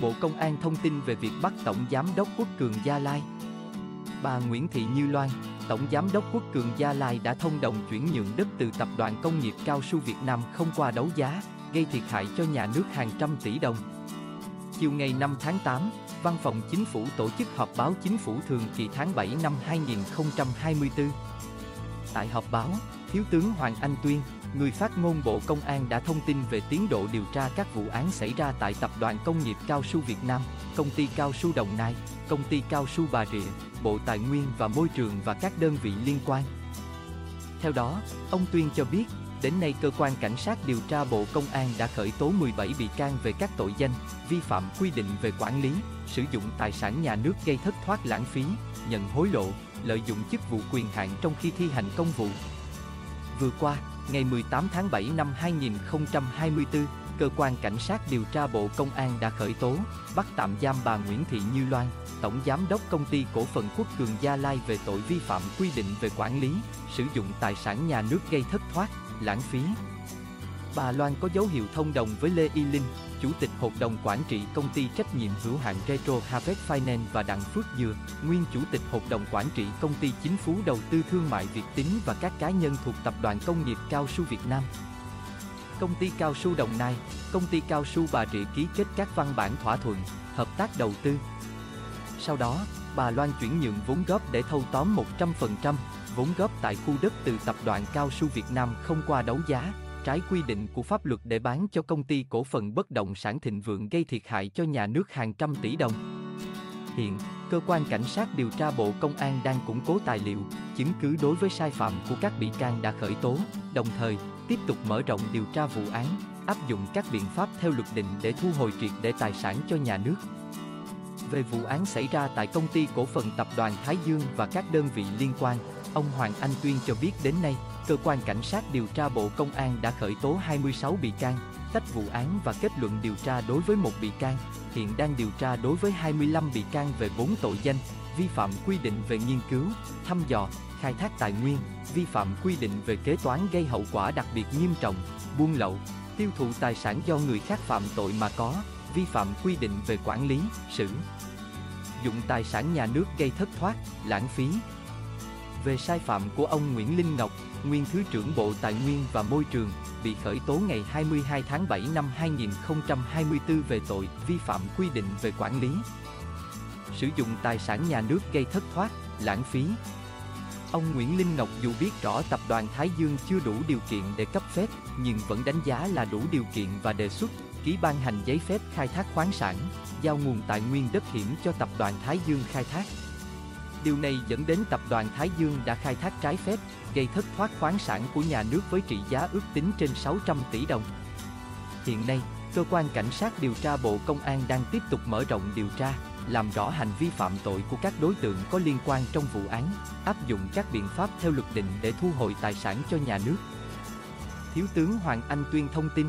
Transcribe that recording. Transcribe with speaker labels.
Speaker 1: Bộ Công an thông tin về việc bắt Tổng Giám đốc Quốc Cường Gia Lai. Bà Nguyễn Thị Như Loan, Tổng Giám đốc Quốc Cường Gia Lai đã thông đồng chuyển nhượng đất từ Tập đoàn Công nghiệp Cao su Việt Nam không qua đấu giá, gây thiệt hại cho nhà nước hàng trăm tỷ đồng. Chiều ngày 5 tháng 8, Văn phòng Chính phủ tổ chức họp báo Chính phủ thường kỳ tháng 7 năm 2024. Tại họp báo, Thiếu tướng Hoàng Anh Tuyên, người phát ngôn Bộ Công an đã thông tin về tiến độ điều tra các vụ án xảy ra tại Tập đoàn Công nghiệp Cao su Việt Nam, Công ty Cao su Đồng Nai, Công ty Cao su Bà Rịa, Bộ Tài nguyên và Môi trường và các đơn vị liên quan. Theo đó, ông Tuyên cho biết, đến nay cơ quan cảnh sát điều tra Bộ Công an đã khởi tố 17 bị can về các tội danh vi phạm quy định về quản lý, sử dụng tài sản nhà nước gây thất thoát lãng phí, nhận hối lộ, lợi dụng chức vụ quyền hạn trong khi thi hành công vụ. Vừa qua, ngày 18 tháng 7 năm 2024, cơ quan cảnh sát điều tra Bộ Công an đã khởi tố, bắt tạm giam bà Nguyễn Thị Như Loan, tổng giám đốc công ty cổ phần Quốc Cường Gia Lai về tội vi phạm quy định về quản lý, sử dụng tài sản nhà nước gây thất thoát, lãng phí. Bà Loan có dấu hiệu thông đồng với Lê Y Linh, Chủ tịch Hội đồng Quản trị Công ty trách nhiệm hữu hạn Retro Harvest Finance và Đặng Phước Dừa, nguyên Chủ tịch Hội đồng Quản trị Công ty Chính phủ Đầu tư Thương mại Việt Tín và các cá nhân thuộc Tập đoàn Công nghiệp Cao su Việt Nam. Công ty Cao su Đồng Nai, Công ty Cao su Bà Rịa ký kết các văn bản thỏa thuận, hợp tác đầu tư. Sau đó, bà Loan chuyển nhượng vốn góp để thâu tóm 100% vốn góp tại khu đất từ Tập đoàn Cao su Việt Nam không qua đấu giá, trái quy định của pháp luật để bán cho công ty cổ phần bất động sản Thịnh Vượng gây thiệt hại cho nhà nước hàng trăm tỷ đồng. Hiện, cơ quan cảnh sát điều tra Bộ Công an đang củng cố tài liệu, chứng cứ đối với sai phạm của các bị can đã khởi tố, đồng thời tiếp tục mở rộng điều tra vụ án, áp dụng các biện pháp theo luật định để thu hồi triệt để tài sản cho nhà nước. Về vụ án xảy ra tại công ty cổ phần tập đoàn Thái Dương và các đơn vị liên quan, ông Hoàng Anh Tuyên cho biết đến nay, cơ quan cảnh sát điều tra Bộ Công an đã khởi tố 26 bị can, tách vụ án và kết luận điều tra đối với một bị can, hiện đang điều tra đối với 25 bị can về 4 tội danh, vi phạm quy định về nghiên cứu, thăm dò, khai thác tài nguyên, vi phạm quy định về kế toán gây hậu quả đặc biệt nghiêm trọng, buôn lậu, tiêu thụ tài sản do người khác phạm tội mà có, vi phạm quy định về quản lý, sử dụng tài sản nhà nước gây thất thoát, lãng phí. Về sai phạm của ông Nguyễn Linh Ngọc, nguyên Thứ trưởng Bộ Tài nguyên và Môi trường, bị khởi tố ngày 22 tháng 7 năm 2024 về tội vi phạm quy định về quản lý, sử dụng tài sản nhà nước gây thất thoát, lãng phí. Ông Nguyễn Linh Ngọc dù biết rõ tập đoàn Thái Dương chưa đủ điều kiện để cấp phép, nhưng vẫn đánh giá là đủ điều kiện và đề xuất ký ban hành giấy phép khai thác khoáng sản, giao nguồn tài nguyên đất hiểm cho tập đoàn Thái Dương khai thác. Điều này dẫn đến tập đoàn Thái Dương đã khai thác trái phép, gây thất thoát khoáng sản của nhà nước với trị giá ước tính trên 600 tỷ đồng. Hiện nay, cơ quan cảnh sát điều tra Bộ Công an đang tiếp tục mở rộng điều tra, làm rõ hành vi phạm tội của các đối tượng có liên quan trong vụ án, áp dụng các biện pháp theo luật định để thu hồi tài sản cho nhà nước. Thiếu tướng Hoàng Anh Tuyên thông tin,